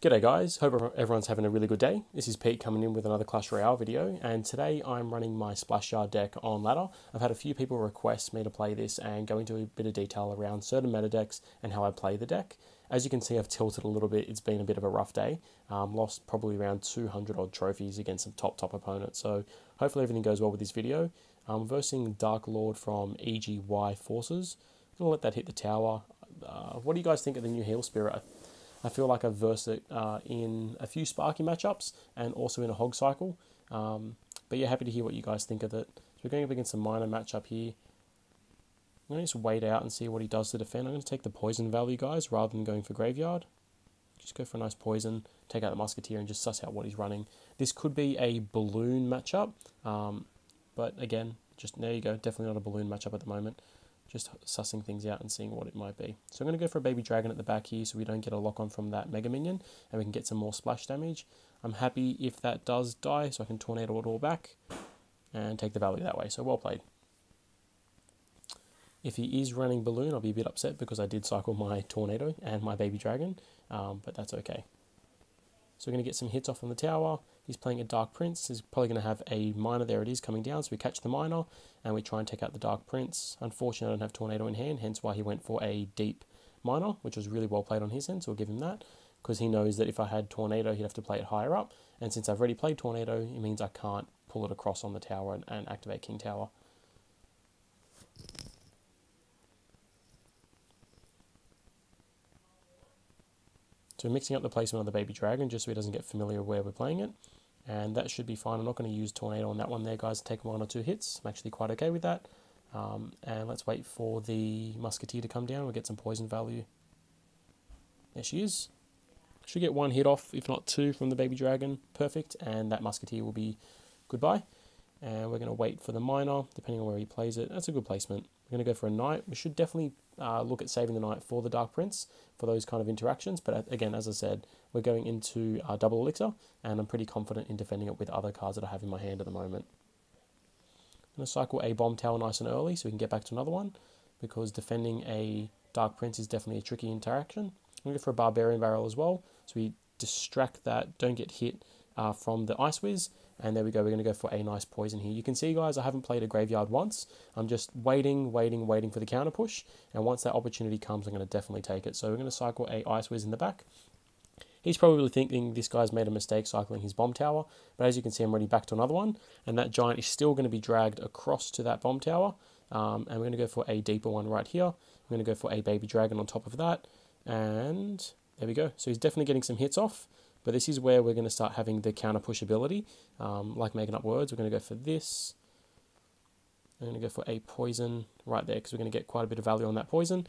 G'day guys, hope everyone's having a really good day. This is Pete coming in with another Clash Royale video and today I'm running my Splash Yard deck on ladder. I've had a few people request me to play this and go into a bit of detail around certain meta decks and how I play the deck. As you can see I've tilted a little bit, it's been a bit of a rough day. Um, lost probably around 200 odd trophies against some top top opponents so hopefully everything goes well with this video. I'm versing Dark Lord from EGY Forces. I'm going to let that hit the tower. Uh, what do you guys think of the new Heal Spirit? I feel like I've versed it uh, in a few Sparky matchups and also in a Hog Cycle. Um, but yeah, happy to hear what you guys think of it. So we're going up against a minor matchup here. I'm going to just wait out and see what he does to defend. I'm going to take the poison value, guys, rather than going for graveyard. Just go for a nice poison, take out the musketeer, and just suss out what he's running. This could be a balloon matchup, um, but again, just there you go. Definitely not a balloon matchup at the moment just sussing things out and seeing what it might be. So I'm going to go for a baby dragon at the back here so we don't get a lock on from that mega minion and we can get some more splash damage. I'm happy if that does die so I can tornado it all back and take the value that way. So well played. If he is running balloon, I'll be a bit upset because I did cycle my tornado and my baby dragon, um, but that's okay. So we're going to get some hits off on the tower. He's playing a Dark Prince. He's probably going to have a Miner. There it is coming down. So we catch the Miner and we try and take out the Dark Prince. Unfortunately, I don't have Tornado in hand, hence why he went for a deep Miner, which was really well played on his end. So we'll give him that because he knows that if I had Tornado, he'd have to play it higher up. And since I've already played Tornado, it means I can't pull it across on the tower and, and activate King Tower. So mixing up the placement of the baby dragon just so he doesn't get familiar where we're playing it. And that should be fine. I'm not going to use tornado on that one there, guys. Take one or two hits. I'm actually quite okay with that. Um, and let's wait for the musketeer to come down. We'll get some poison value. There she is. Should get one hit off, if not two, from the baby dragon. Perfect. And that musketeer will be goodbye. And we're going to wait for the miner, depending on where he plays it. That's a good placement. We're going to go for a knight. We should definitely uh, look at saving the knight for the Dark Prince for those kind of interactions. But uh, again, as I said, we're going into uh, double elixir, and I'm pretty confident in defending it with other cards that I have in my hand at the moment. I'm going to cycle a bomb tower nice and early so we can get back to another one, because defending a Dark Prince is definitely a tricky interaction. I'm going to go for a Barbarian Barrel as well, so we distract that, don't get hit uh, from the Ice Whiz, and there we go, we're going to go for a nice poison here. You can see, guys, I haven't played a graveyard once. I'm just waiting, waiting, waiting for the counter push. And once that opportunity comes, I'm going to definitely take it. So we're going to cycle a Ice Whiz in the back. He's probably thinking this guy's made a mistake cycling his bomb tower. But as you can see, I'm already back to another one. And that giant is still going to be dragged across to that bomb tower. Um, and we're going to go for a deeper one right here. I'm going to go for a baby dragon on top of that. And there we go. So he's definitely getting some hits off. But this is where we're going to start having the counter push ability, um, like making up words. We're going to go for this. I'm going to go for a poison right there because we're going to get quite a bit of value on that poison.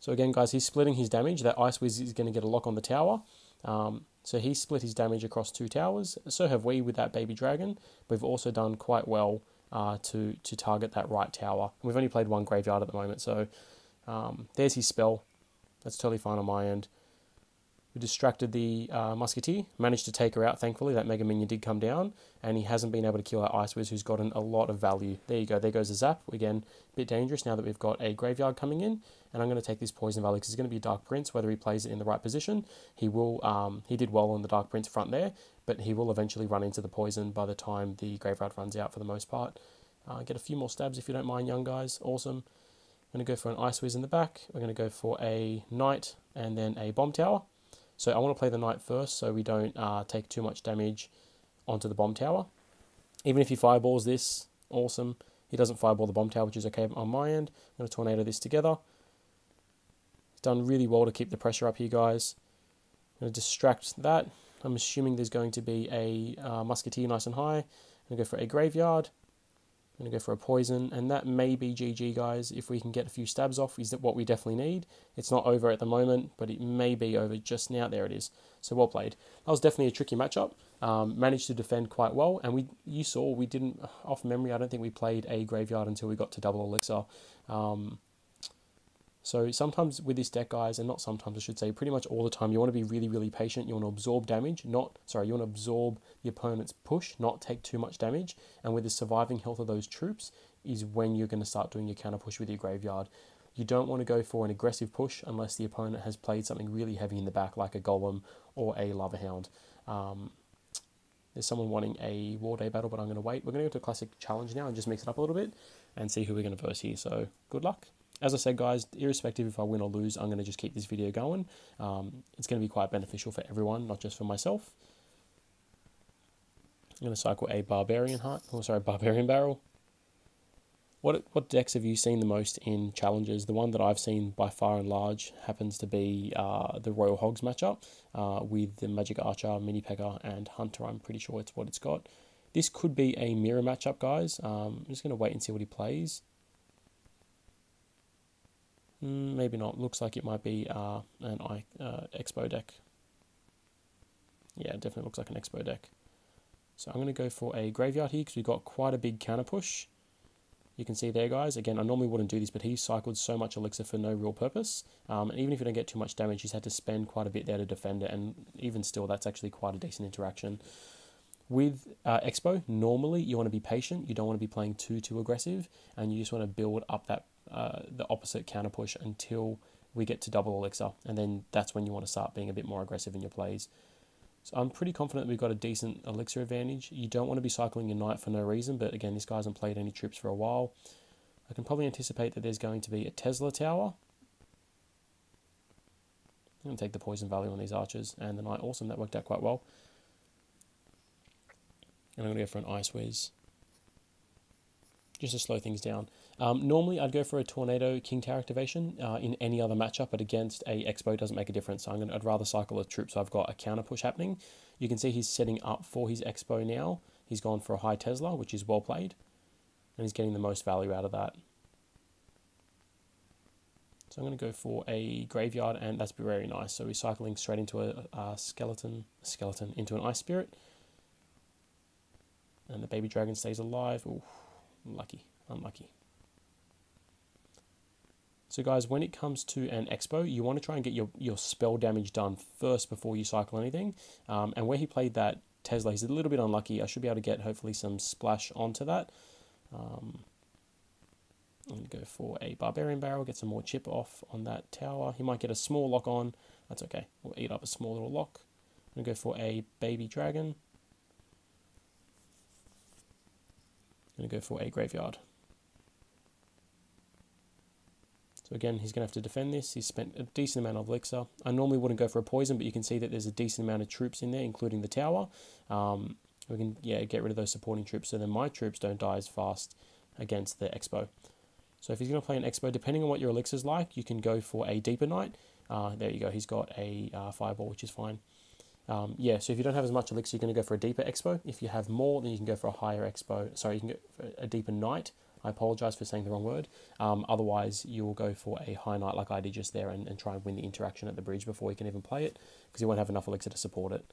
So again, guys, he's splitting his damage. That Ice Whiz is going to get a lock on the tower. Um, so he split his damage across two towers. So have we with that Baby Dragon. We've also done quite well uh, to, to target that right tower. we've only played one Graveyard at the moment, so um, there's his spell. That's totally fine on my end. We distracted the uh, Musketeer, managed to take her out, thankfully. That Mega Minion did come down, and he hasn't been able to kill our Ice Whiz, who's gotten a lot of value. There you go, there goes the Zap. Again, a bit dangerous now that we've got a Graveyard coming in, and I'm going to take this Poison Value because he's going to be a Dark Prince, whether he plays it in the right position. He will, um, he did well on the Dark Prince front there, but he will eventually run into the Poison by the time the Graveyard runs out for the most part. Uh, get a few more stabs if you don't mind, young guys. Awesome. I'm going to go for an Ice Whiz in the back. We're going to go for a Knight and then a Bomb Tower. So I want to play the knight first so we don't uh, take too much damage onto the bomb tower. Even if he fireballs this, awesome. He doesn't fireball the bomb tower, which is okay on my end. I'm going to tornado this together. He's done really well to keep the pressure up here, guys. I'm going to distract that. I'm assuming there's going to be a uh, musketeer nice and high. I'm going to go for a graveyard. I'm going to go for a poison, and that may be GG, guys. If we can get a few stabs off, is that what we definitely need. It's not over at the moment, but it may be over just now. There it is. So well played. That was definitely a tricky matchup. Um, managed to defend quite well, and we you saw we didn't off memory. I don't think we played a graveyard until we got to double elixir. Um, so sometimes with this deck, guys, and not sometimes I should say, pretty much all the time, you want to be really, really patient. You want to absorb damage, not sorry, you want to absorb the opponent's push, not take too much damage. And with the surviving health of those troops, is when you're going to start doing your counter push with your graveyard. You don't want to go for an aggressive push unless the opponent has played something really heavy in the back, like a Golem or a Lava Hound. Um, there's someone wanting a War Day battle, but I'm going to wait. We're going to go to a Classic Challenge now and just mix it up a little bit and see who we're going to verse here. So good luck. As I said, guys, irrespective if I win or lose, I'm going to just keep this video going. Um, it's going to be quite beneficial for everyone, not just for myself. I'm going to cycle a Barbarian Heart, oh sorry, Barbarian Barrel. What what decks have you seen the most in challenges? The one that I've seen by far and large happens to be uh, the Royal Hogs matchup uh, with the Magic Archer, Mini Pekka, and Hunter. I'm pretty sure it's what it's got. This could be a mirror matchup, guys. Um, I'm just going to wait and see what he plays. Mm, maybe not. Looks like it might be uh, an uh, X-Bow deck. Yeah, definitely looks like an X-Bow deck. So I'm going to go for a Graveyard here because we've got quite a big counter push. You can see there, guys. Again, I normally wouldn't do this, but he cycled so much Elixir for no real purpose. Um, and even if you don't get too much damage, he's had to spend quite a bit there to defend it. And even still, that's actually quite a decent interaction. With uh, X-Bow, normally you want to be patient. You don't want to be playing too, too aggressive. And you just want to build up that uh, the opposite counter push until we get to double Elixir. And then that's when you want to start being a bit more aggressive in your plays. So I'm pretty confident we've got a decent elixir advantage. You don't want to be cycling your knight for no reason, but again, this guy hasn't played any troops for a while. I can probably anticipate that there's going to be a Tesla tower. I'm going to take the poison value on these archers and the knight. Awesome, that worked out quite well. And I'm going to go for an ice whiz just to slow things down. Um, normally, I'd go for a Tornado King Tower activation uh, in any other matchup, but against a X-Bow doesn't make a difference. So I'm gonna, I'd rather cycle a troop, so I've got a counter push happening. You can see he's setting up for his X-Bow now. He's gone for a high Tesla, which is well played, and he's getting the most value out of that. So I'm going to go for a graveyard, and that's very nice. So we're cycling straight into a, a skeleton, a skeleton into an ice spirit, and the baby dragon stays alive. Ooh, lucky, unlucky. So guys, when it comes to an X-bow, you want to try and get your, your spell damage done first before you cycle anything. Um, and where he played that Tesla, he's a little bit unlucky. I should be able to get hopefully some splash onto that. Um, I'm going to go for a Barbarian Barrel, get some more chip off on that tower. He might get a small lock on. That's okay. We'll eat up a small little lock. I'm going to go for a Baby Dragon. I'm going to go for a Graveyard. So again, he's going to have to defend this. He's spent a decent amount of elixir. I normally wouldn't go for a poison, but you can see that there's a decent amount of troops in there, including the tower. Um, we can yeah get rid of those supporting troops so then my troops don't die as fast against the X-Bow. So if he's going to play an X-Bow, depending on what your elixir's like, you can go for a Deeper Knight. Uh, there you go, he's got a uh, Fireball, which is fine. Um, yeah, so if you don't have as much elixir, you're going to go for a deeper X-bow. If you have more, then you can go for a higher X-bow. Sorry, you can go for a deeper knight. I apologize for saying the wrong word. Um, otherwise, you will go for a high knight like I did just there and, and try and win the interaction at the bridge before you can even play it because you won't have enough elixir to support it.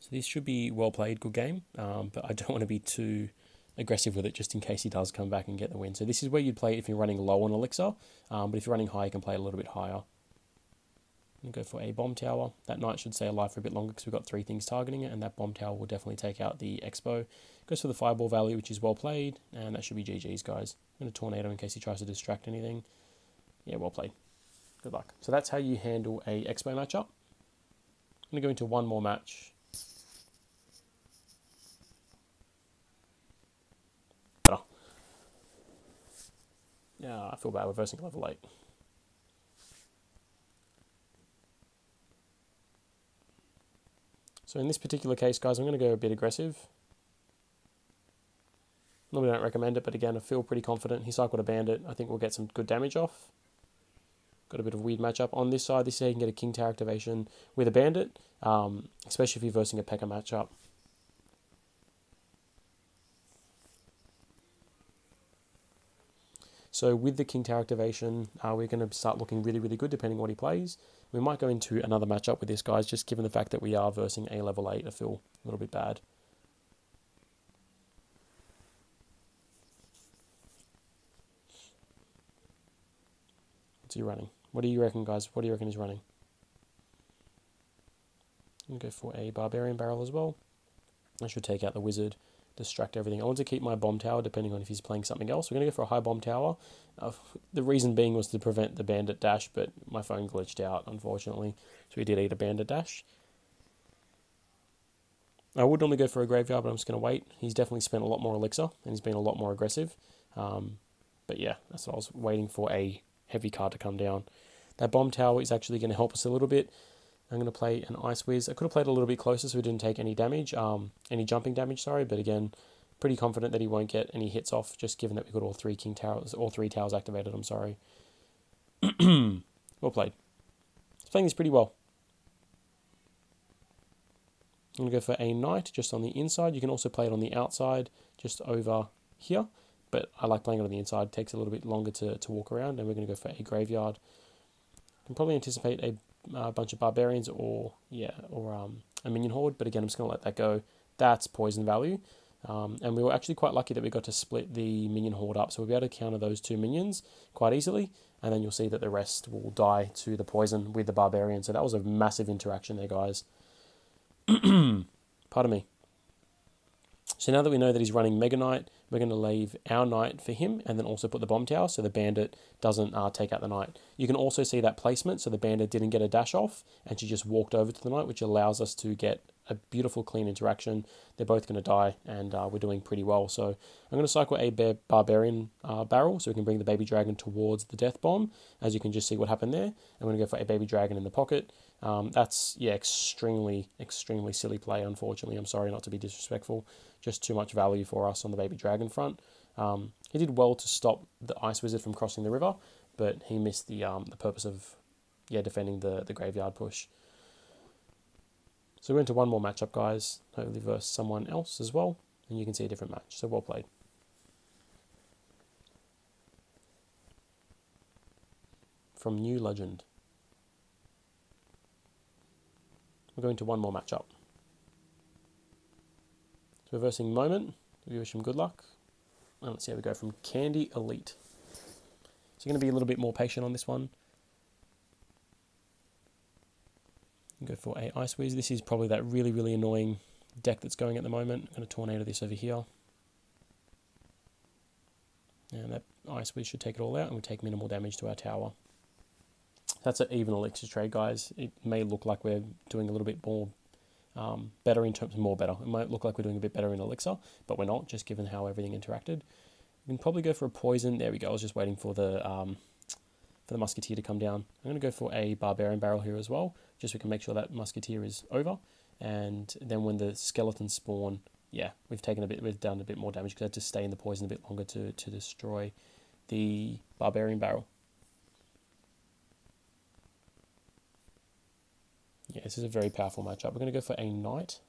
So this should be well played, good game, um, but I don't want to be too aggressive with it just in case he does come back and get the win. So this is where you'd play it if you're running low on elixir, um, but if you're running high, you can play a little bit higher and go for a bomb tower. That knight should stay alive for a bit longer because we've got three things targeting it, and that bomb tower will definitely take out the X-bow. Goes for the fireball value, which is well played, and that should be GG's, guys. Going to tornado in case he tries to distract anything. Yeah, well played. Good luck. So that's how you handle a X-bow matchup. I'm going to go into one more match. Yeah, I feel bad. We're level 8. So in this particular case, guys, I'm going to go a bit aggressive. Normally don't recommend it, but again, I feel pretty confident. He cycled a bandit. I think we'll get some good damage off. Got a bit of weird matchup. On this side, this is how you can get a King Tower activation with a bandit, um, especially if you're versing a Pekka matchup. So with the King Tower activation, uh, we're going to start looking really, really good depending on what he plays. We might go into another matchup with this, guys, just given the fact that we are versing a level 8. I feel a little bit bad. What's he running? What do you reckon, guys? What do you reckon he's running? I'm to go for a Barbarian Barrel as well. I should take out the Wizard. distract everything. I want to keep my bomb tower depending on if he's playing something else. We're going to go for a high bomb tower. Uh, the reason being was to prevent the bandit dash, but my phone glitched out, unfortunately. So we did eat a bandit dash. I would normally go for a graveyard, but I'm just going to wait. He's definitely spent a lot more elixir, and he's been a lot more aggressive. Um, but yeah, that's what I was waiting for a heavy card to come down. That bomb tower is actually going to help us a little bit. I'm going to play an Ice Whiz. I could have played a little bit closer so we didn't take any damage, um, any jumping damage, sorry. But again, pretty confident that he won't get any hits off, just given that we got all three King Towers, all three towers activated. I'm sorry. well played. He's playing this pretty well. I'm going to go for a knight just on the inside. You can also play it on the outside, just over here. But I like playing it on the inside. It takes a little bit longer to, to walk around. And we're going to go for a graveyard. Can probably anticipate a a bunch of barbarians or yeah or um, a minion horde. But again, I'm just going to let that go. That's poison value. Um, and we were actually quite lucky that we got to split the minion horde up, so we'll be able to counter those two minions quite easily, and then you'll see that the rest will die to the poison with the barbarian. So that was a massive interaction there, guys. Pardon me. So now that we know that he's running Mega Knight, we're going to leave our knight for him and then also put the bomb tower so the bandit doesn't uh, take out the knight. You can also see that placement so the bandit didn't get a dash off and she just walked over to the knight which allows us to get a beautiful clean interaction. They're both going to die and uh, we're doing pretty well. So I'm going to cycle a bar barbarian uh, barrel so we can bring the baby dragon towards the death bomb. As you can just see what happened there. I'm going to go for a baby dragon in the pocket. Um, that's, yeah, extremely, extremely silly play, unfortunately. I'm sorry not to be disrespectful just too much value for us on the baby dragon front. Um, he did well to stop the ice wizard from crossing the river, but he missed the um, the purpose of yeah defending the the graveyard push. So we're into one more matchup, guys. Hopefully versus someone else as well, and you can see a different match. So well played. From New Legend. We're going to one more matchup. So Reversing Moment, we wish him good luck. And let's see how we go from Candy Elite. So you're going to be a little bit more patient on this one. Go for a Ice Whiz. This is probably that really, really annoying deck that's going at the moment. I'm going to tornado this over here. And that Ice Whiz should take it all out and we take minimal damage to our tower. That's an even elixir trade, guys. It may look like we're doing a little bit more um, better in terms of more better. It might look like we're doing a bit better in Elixir, but we're not, just given how everything interacted. We can probably go for a poison. There we go. I was just waiting for the um, for the musketeer to come down. I'm going to go for a barbarian barrel here as well, just so we can make sure that musketeer is over. And then when the skeletons spawn, yeah, we've taken a bit, we've done a bit more damage because I had to stay in the poison a bit longer to to destroy the barbarian barrel. Yeah, this is a very powerful matchup. We're going to go for a knight.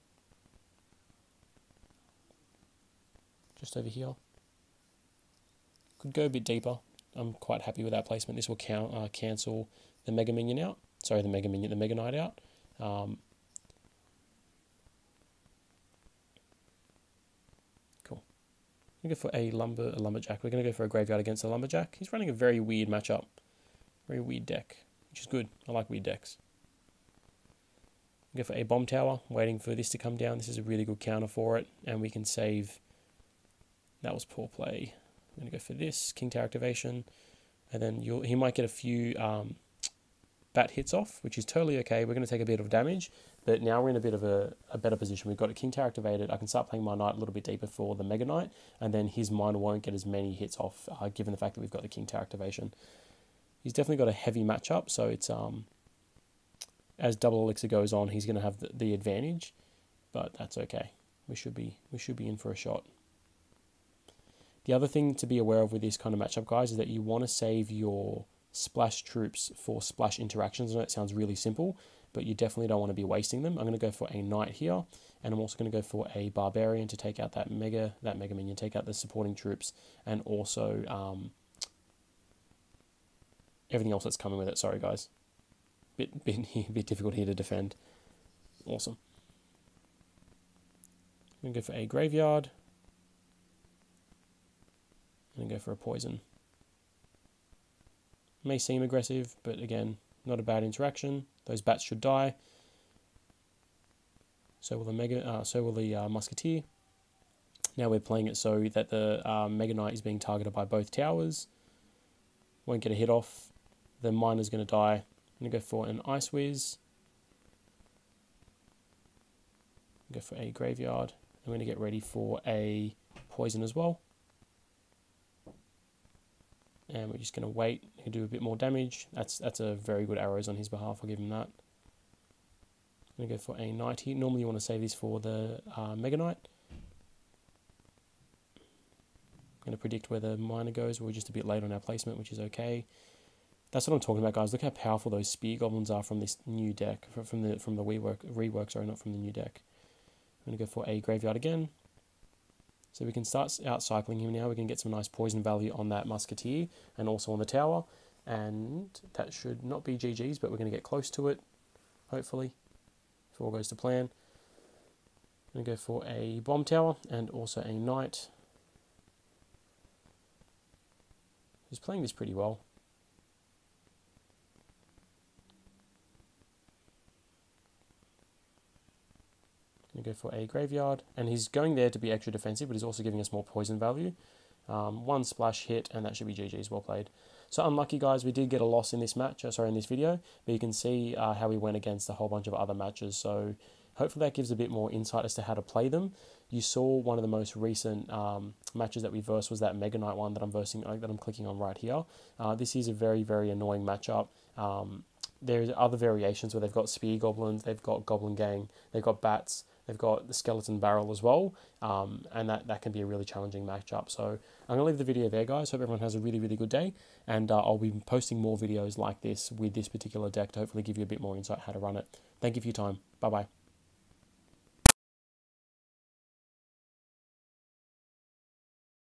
Just over here. Could go a bit deeper. I'm quite happy with that placement. This will count, uh, cancel the Mega Minion out. Sorry, the Mega Minion, the Mega Knight out. Um, cool. I'm going to go for a lumber, a lumberjack. We're going to go for a graveyard against a lumberjack. He's running a very weird matchup. Very weird deck, which is good. I like weird decks. Go for a bomb tower, waiting for this to come down. This is a really good counter for it, and we can save. That was poor play. I'm going to go for this, King Tower activation, and then you'll, he might get a few um, bat hits off, which is totally okay. We're going to take a bit of damage, but now we're in a bit of a, a better position. We've got a King Tower activated. I can start playing my Knight a little bit deeper for the Mega Knight, and then his mine won't get as many hits off, uh, given the fact that we've got the King Tower activation. He's definitely got a heavy matchup, so it's um as double elixir goes on, he's going to have the, the advantage, but that's okay. We should be we should be in for a shot. The other thing to be aware of with this kind of matchup, guys, is that you want to save your splash troops for splash interactions. I know it sounds really simple, but you definitely don't want to be wasting them. I'm going to go for a knight here, and I'm also going to go for a barbarian to take out that mega that mega minion, take out the supporting troops, and also um, everything else that's coming with it. Sorry, guys bit, bit, bit difficult here to defend. Awesome. I'm going to go for a graveyard. I'm going to go for a poison. May seem aggressive, but again, not a bad interaction. Those bats should die. So will the mega. Uh, so will the uh, musketeer. Now we're playing it so that the um, Mega Knight is being targeted by both towers. Won't get a hit off. The miner's going to die. I'm going to go for an Ice Whiz. Go for a Graveyard. I'm going to get ready for a Poison as well. And we're just going to wait and do a bit more damage. That's that's a very good arrows on his behalf. I'll give him that. I'm going to go for a 90. Normally you want to save this for the uh, Mega Knight. I'm going to predict where the miner goes. We're just a bit late on our placement, which is okay. That's what I'm talking about, guys. Look how powerful those spear goblins are from this new deck, from the from the rework, rework, sorry, not from the new deck. I'm to go for a graveyard again. So we can start out cycling him now. We can get some nice poison value on that musketeer and also on the tower. And that should not be GG's, but we're going to get close to it, hopefully, if all goes to plan. I'm going to go for a bomb tower and also a knight. He's playing this pretty well. Going to go for a graveyard, and he's going there to be extra defensive, but he's also giving us more poison value. Um, one splash hit, and that should be GG's. Well played. So unlucky, guys. We did get a loss in this match. Uh, sorry, in this video, but you can see uh, how we went against a whole bunch of other matches. So hopefully that gives a bit more insight as to how to play them. You saw one of the most recent um, matches that we versed was that Mega Knight one that I'm versing uh, that I'm clicking on right here. Uh, this is a very very annoying matchup. Um, there's other variations where they've got spear goblins, they've got goblin gang, they've got bats, they've got the skeleton barrel as well, um, and that, that can be a really challenging matchup. So I'm gonna leave the video there, guys. Hope everyone has a really really good day, and uh, I'll be posting more videos like this with this particular deck to hopefully give you a bit more insight how to run it. Thank you for your time. Bye bye.